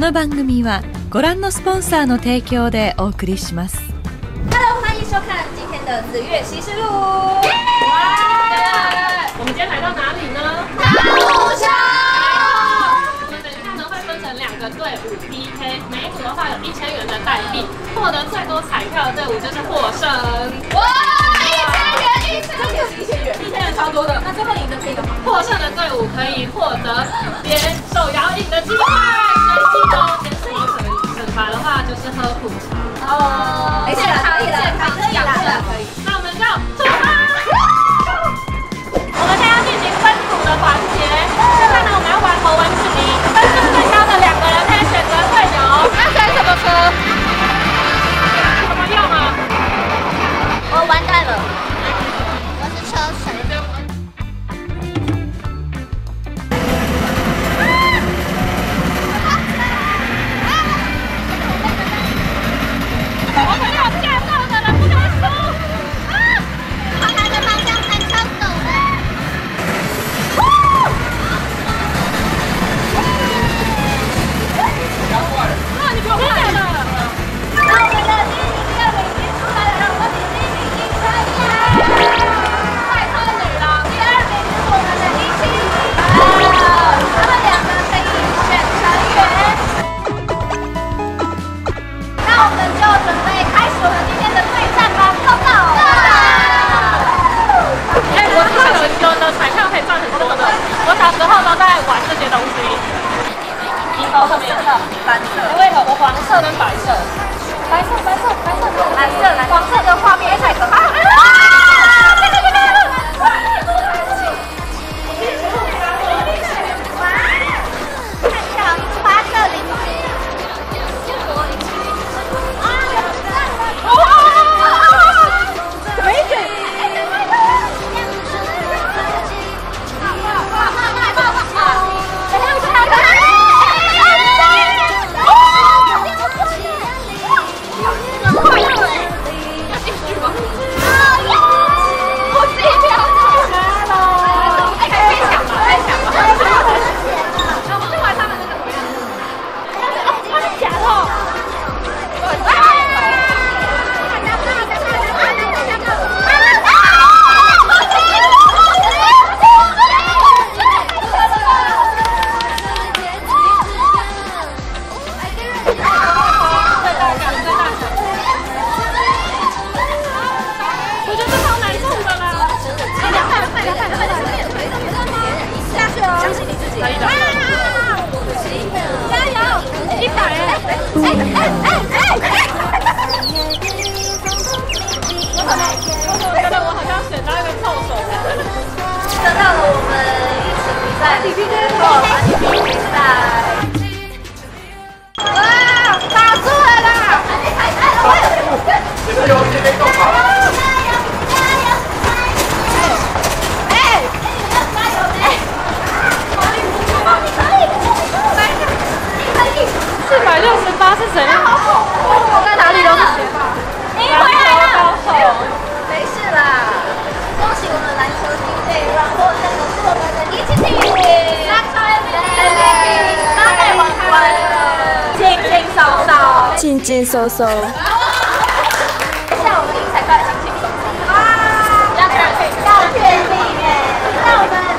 この番組はご覧のスポンサーの提供でお送りします Hello，欢迎收看今天的紫月。我们今天来到哪里呢？大。我们等一下呢会分成两个队伍 PK，每一组的话有一千元的代币，获得最多彩票的队伍就是获胜。哇！一千元，一千元，一千元超多的。那最后赢的可以干嘛？获胜的队伍可以获得别手摇饮的机会。还记得小时候都在玩这些东西，你包上面有？蓝色？为什么？黄色跟白色，白色白色白色，蓝色蓝黄色的画面太可怕。哎！我怎么，我总觉我好像选到一个臭手，得到了我们一起比赛的冠军。轻轻松松。我们轻轻松松。哇，照片里面，那我们。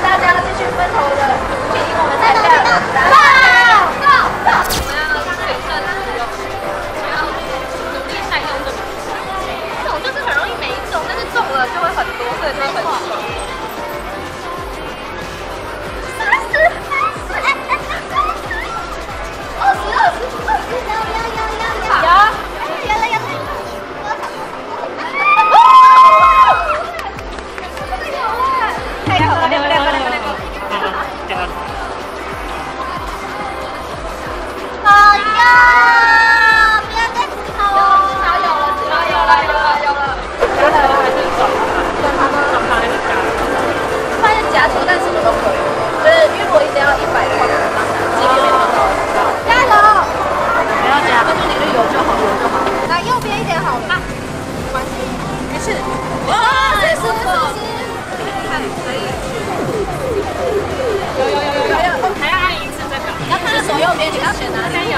你要选哪里？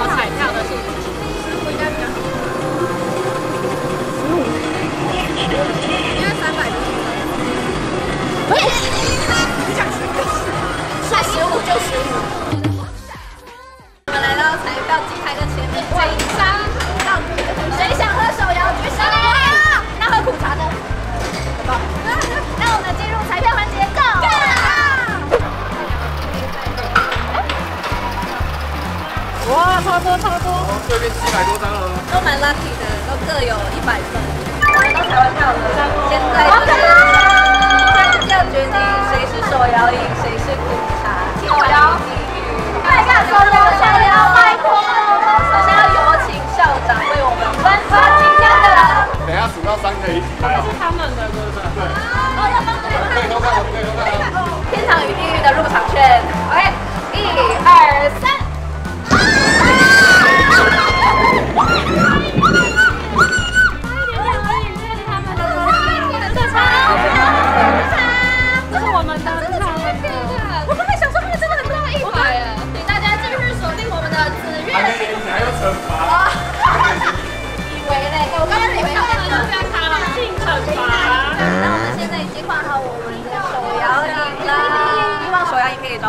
超多超多。这边七百多张了。都蛮 lucky 的，都各有一百分。我们都台湾票了，现在就是现在要决定谁是手摇饮，谁是苦茶。手摇地狱，快看手摇手摇，拜托！首先要有请校长为我们颁发今天的。等一下数到三可以一起拍哦。是他们的，对不对？对，哦，要帮对可以偷看，可以偷看哦。天堂与地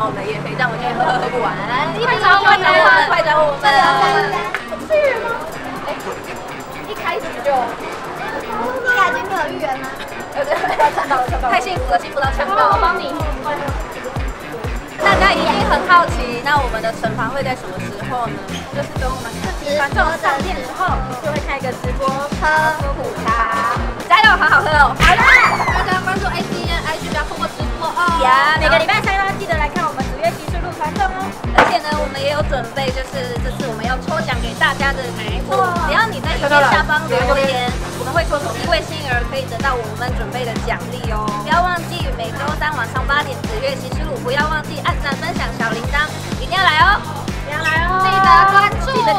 我们也可以找我们的夜配，这样我今天喝喝不完。快找我们，快找我们！是吗？一开始就，你俩已经没有预言吗？太幸福了，幸福到抢到！我帮你。大家一定很好奇，那我们的惩罚会在什么时候呢？就是等我们这集观众上线之后，就会开一个直播喝苦茶，加油，好好喝哦！好的，大家关注 A C N I G，不要错过直播哦。呀，每个礼拜而且呢，我们也有准备，就是这次我们要抽奖给大家的礼物，只要你在影片下方留言，我们会抽出一位幸运儿，可以得到我们准备的奖励哦。不要忘记每周三晚上八点紫月集市路，不要忘记按赞、分享、小铃铛，一定要来哦！一定要来哦！记得关注，记得